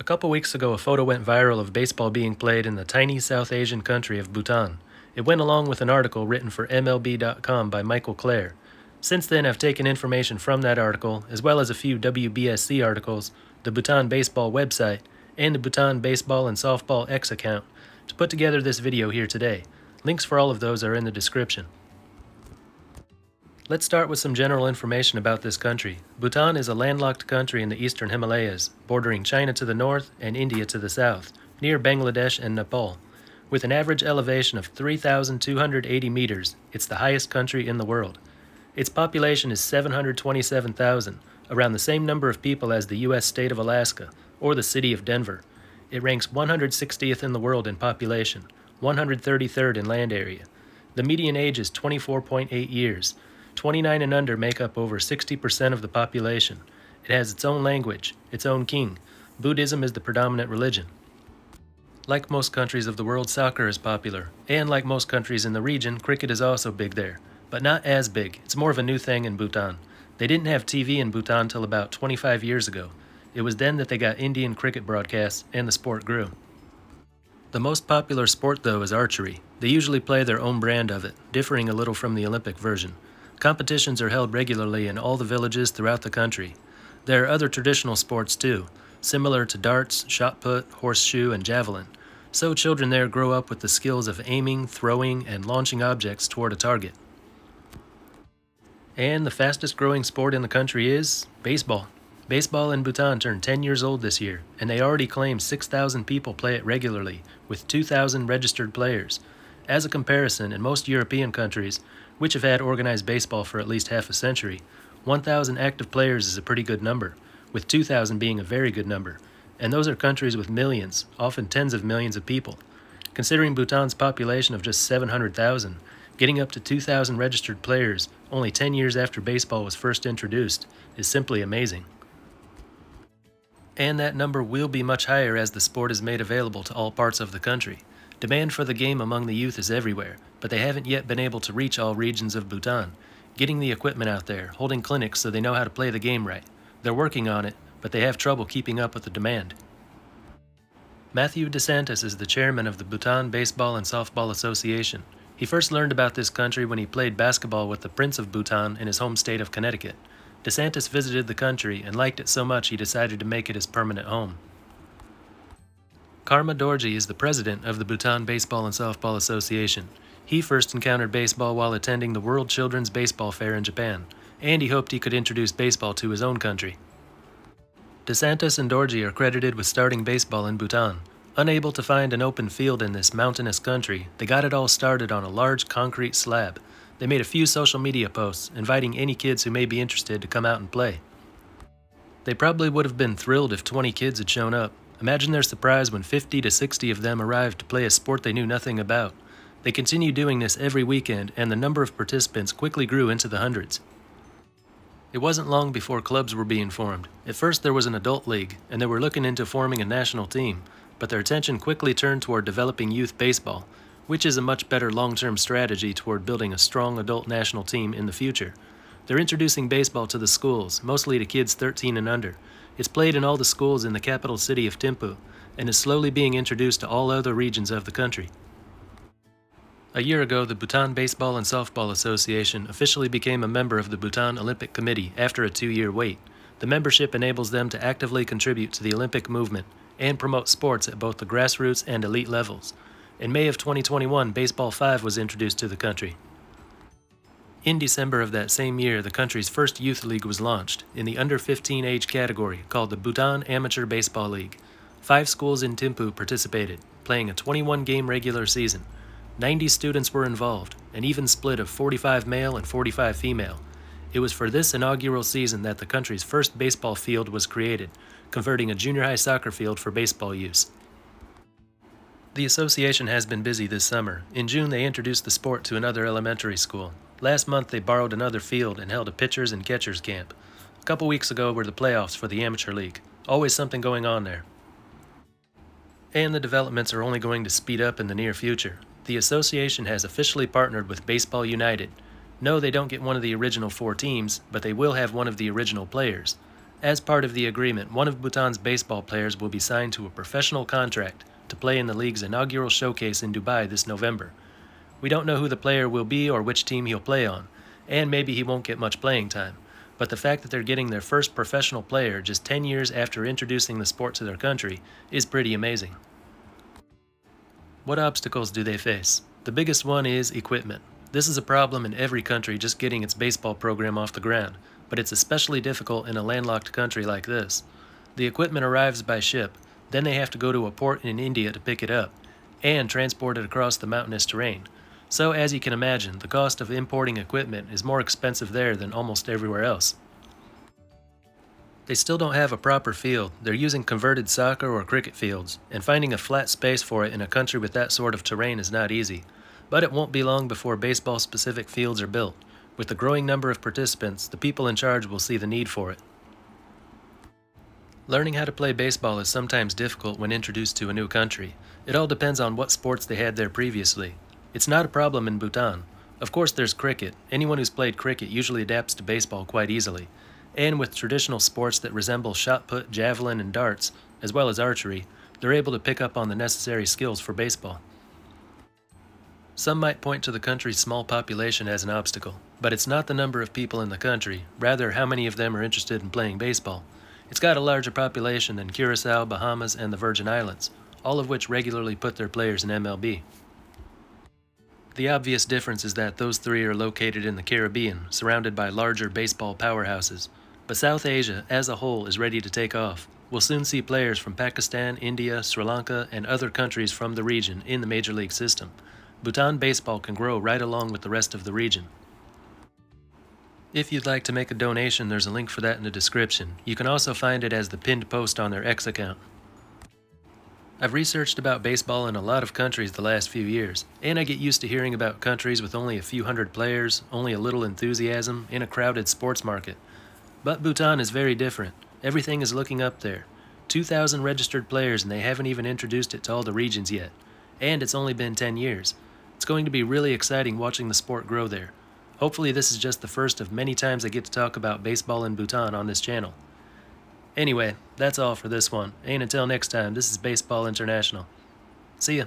A couple weeks ago, a photo went viral of baseball being played in the tiny South Asian country of Bhutan. It went along with an article written for MLB.com by Michael Clair. Since then, I've taken information from that article, as well as a few WBSC articles, the Bhutan Baseball website, and the Bhutan Baseball and Softball X account, to put together this video here today. Links for all of those are in the description. Let's start with some general information about this country. Bhutan is a landlocked country in the eastern Himalayas, bordering China to the north and India to the south, near Bangladesh and Nepal. With an average elevation of 3,280 meters, it's the highest country in the world. Its population is 727,000, around the same number of people as the U.S. state of Alaska or the city of Denver. It ranks 160th in the world in population, 133rd in land area. The median age is 24.8 years, 29 and under make up over 60% of the population. It has its own language, its own king. Buddhism is the predominant religion. Like most countries of the world, soccer is popular, and like most countries in the region, cricket is also big there. But not as big, it's more of a new thing in Bhutan. They didn't have TV in Bhutan till about 25 years ago. It was then that they got Indian cricket broadcasts, and the sport grew. The most popular sport, though, is archery. They usually play their own brand of it, differing a little from the Olympic version. Competitions are held regularly in all the villages throughout the country. There are other traditional sports too, similar to darts, shot put, horseshoe, and javelin. So children there grow up with the skills of aiming, throwing, and launching objects toward a target. And the fastest growing sport in the country is baseball. Baseball in Bhutan turned 10 years old this year, and they already claim 6,000 people play it regularly, with 2,000 registered players. As a comparison, in most European countries, which have had organized baseball for at least half a century, 1,000 active players is a pretty good number, with 2,000 being a very good number. And those are countries with millions, often tens of millions of people. Considering Bhutan's population of just 700,000, getting up to 2,000 registered players only 10 years after baseball was first introduced is simply amazing. And that number will be much higher as the sport is made available to all parts of the country. Demand for the game among the youth is everywhere, but they haven't yet been able to reach all regions of Bhutan. Getting the equipment out there, holding clinics so they know how to play the game right. They're working on it, but they have trouble keeping up with the demand. Matthew DeSantis is the chairman of the Bhutan Baseball and Softball Association. He first learned about this country when he played basketball with the Prince of Bhutan in his home state of Connecticut. DeSantis visited the country and liked it so much he decided to make it his permanent home. Karma Dorji is the president of the Bhutan Baseball and Softball Association. He first encountered baseball while attending the World Children's Baseball Fair in Japan, and he hoped he could introduce baseball to his own country. DeSantis and Dorji are credited with starting baseball in Bhutan. Unable to find an open field in this mountainous country, they got it all started on a large concrete slab. They made a few social media posts inviting any kids who may be interested to come out and play. They probably would have been thrilled if 20 kids had shown up, Imagine their surprise when 50 to 60 of them arrived to play a sport they knew nothing about. They continued doing this every weekend, and the number of participants quickly grew into the hundreds. It wasn't long before clubs were being formed. At first, there was an adult league, and they were looking into forming a national team, but their attention quickly turned toward developing youth baseball, which is a much better long term strategy toward building a strong adult national team in the future. They're introducing baseball to the schools, mostly to kids 13 and under, it's played in all the schools in the capital city of Thimphu and is slowly being introduced to all other regions of the country. A year ago, the Bhutan Baseball and Softball Association officially became a member of the Bhutan Olympic Committee after a two year wait. The membership enables them to actively contribute to the Olympic movement and promote sports at both the grassroots and elite levels. In May of 2021, Baseball 5 was introduced to the country. In December of that same year, the country's first youth league was launched in the under 15 age category called the Bhutan Amateur Baseball League. Five schools in Thimphu participated, playing a 21 game regular season. 90 students were involved, an even split of 45 male and 45 female. It was for this inaugural season that the country's first baseball field was created, converting a junior high soccer field for baseball use. The association has been busy this summer. In June, they introduced the sport to another elementary school. Last month, they borrowed another field and held a pitchers and catchers camp. A couple weeks ago were the playoffs for the Amateur League. Always something going on there. And the developments are only going to speed up in the near future. The association has officially partnered with Baseball United. No, they don't get one of the original four teams, but they will have one of the original players. As part of the agreement, one of Bhutan's baseball players will be signed to a professional contract to play in the league's inaugural showcase in Dubai this November. We don't know who the player will be or which team he'll play on, and maybe he won't get much playing time. But the fact that they're getting their first professional player just 10 years after introducing the sport to their country is pretty amazing. What obstacles do they face? The biggest one is equipment. This is a problem in every country just getting its baseball program off the ground, but it's especially difficult in a landlocked country like this. The equipment arrives by ship, then they have to go to a port in India to pick it up, and transport it across the mountainous terrain. So, as you can imagine, the cost of importing equipment is more expensive there than almost everywhere else. They still don't have a proper field. They're using converted soccer or cricket fields, and finding a flat space for it in a country with that sort of terrain is not easy. But it won't be long before baseball specific fields are built. With the growing number of participants, the people in charge will see the need for it. Learning how to play baseball is sometimes difficult when introduced to a new country. It all depends on what sports they had there previously. It's not a problem in Bhutan. Of course, there's cricket. Anyone who's played cricket usually adapts to baseball quite easily. And with traditional sports that resemble shot put, javelin, and darts, as well as archery, they're able to pick up on the necessary skills for baseball. Some might point to the country's small population as an obstacle, but it's not the number of people in the country, rather, how many of them are interested in playing baseball. It's got a larger population than Curacao, Bahamas, and the Virgin Islands, all of which regularly put their players in MLB. The obvious difference is that those three are located in the Caribbean, surrounded by larger baseball powerhouses. But South Asia, as a whole, is ready to take off. We'll soon see players from Pakistan, India, Sri Lanka, and other countries from the region in the Major League system. Bhutan baseball can grow right along with the rest of the region. If you'd like to make a donation, there's a link for that in the description. You can also find it as the pinned post on their X account. I've researched about baseball in a lot of countries the last few years, and I get used to hearing about countries with only a few hundred players, only a little enthusiasm, in a crowded sports market. But Bhutan is very different. Everything is looking up there. 2,000 registered players, and they haven't even introduced it to all the regions yet. And it's only been 10 years. It's going to be really exciting watching the sport grow there. Hopefully, this is just the first of many times I get to talk about baseball in Bhutan on this channel. Anyway, that's all for this one. And until next time, this is Baseball International. See ya.